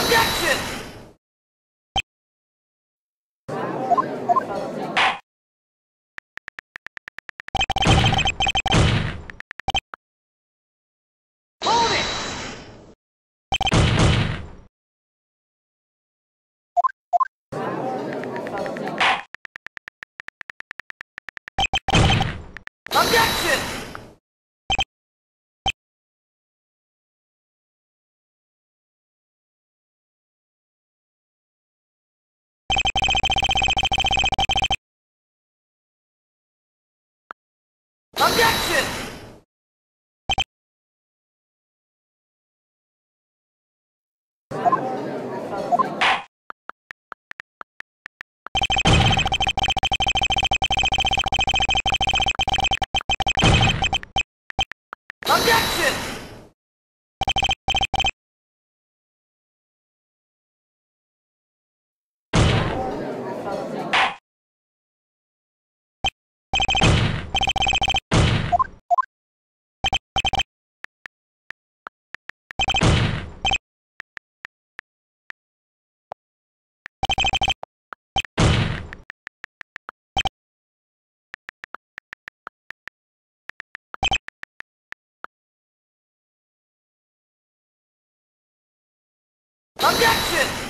Objection! Objection! Objection!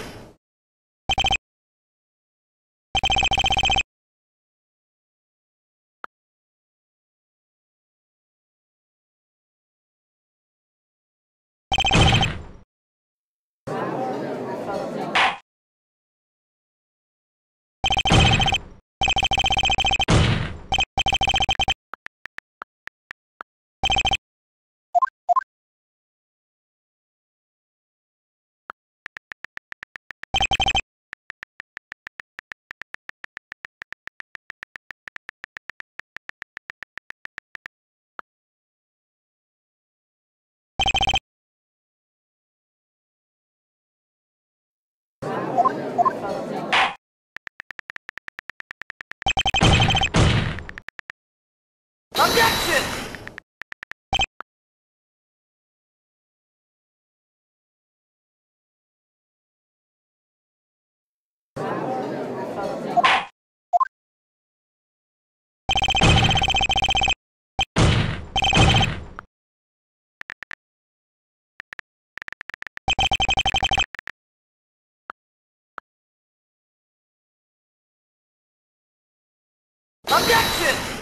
Objection!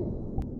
Oh.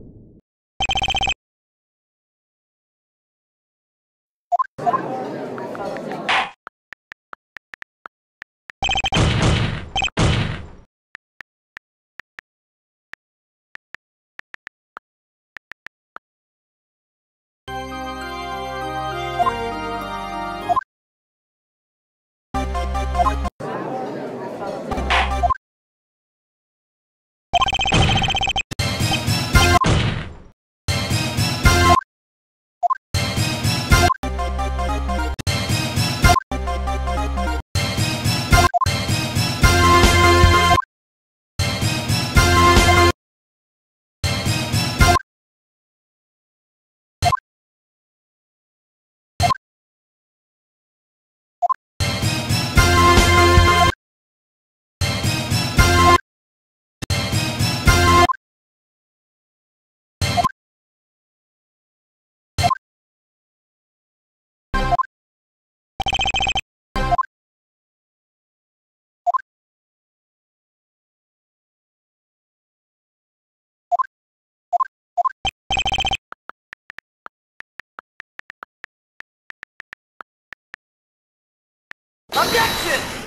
Objection!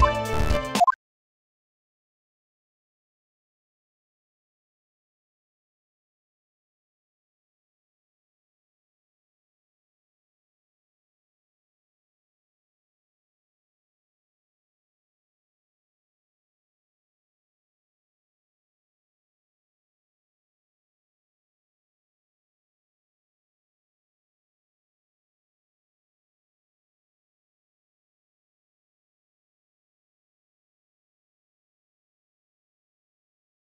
You